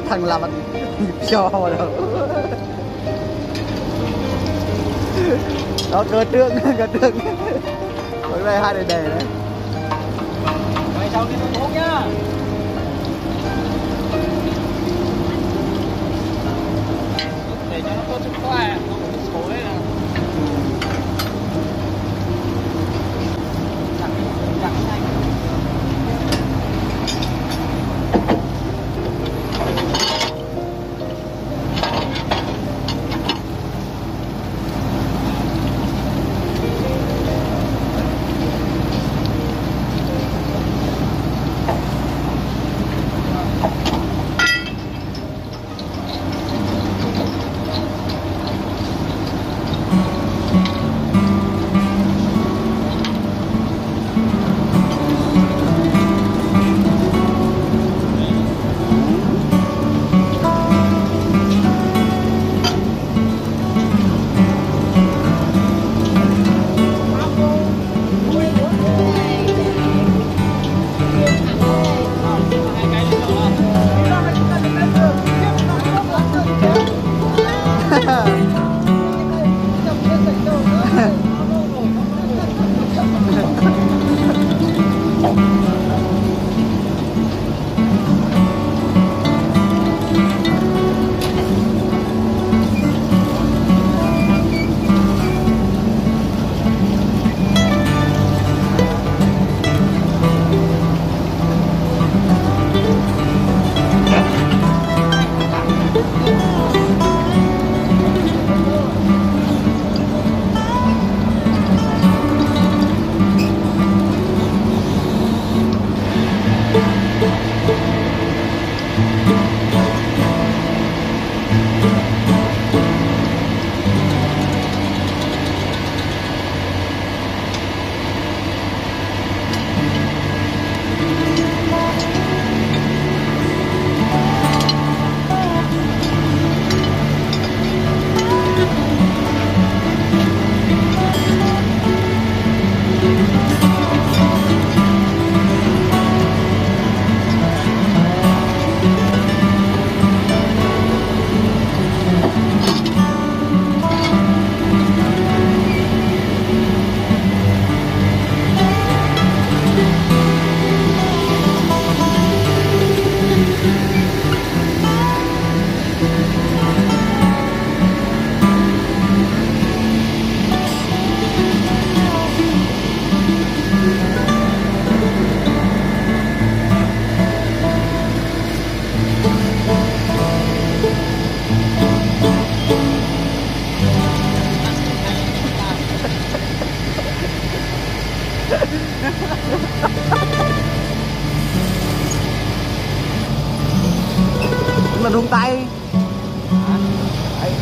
thằng làm nhịp cho đâu. Đó, cơ trương cơ trương hôm nay hai đời đề đấy mày sau đi tốt nhá. Là rung tay. À, đấy,